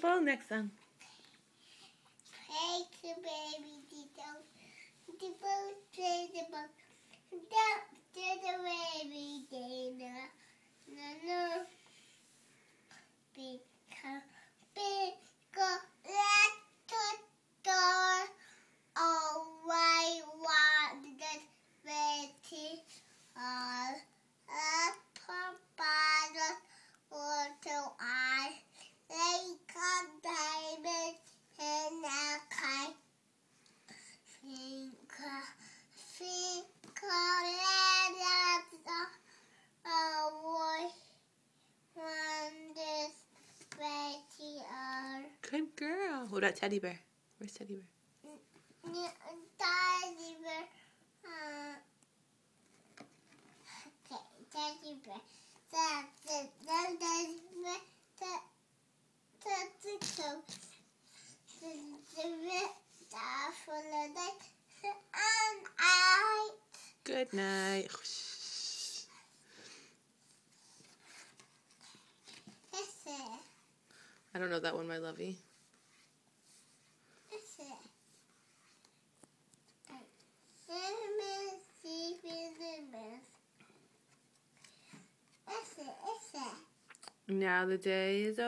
beautiful. Next song. Hey baby. The the. Good girl. What about teddy bear? Where's teddy bear? Teddy bear. Uh, okay, teddy bear. It. That's teddy bear. That, that's the coat. The, the bit that for the night. And I. Good night. That's it. I don't know that one, my lovey. That's it. Cinnamon, cinnamon. It. That's it. Now the day is over.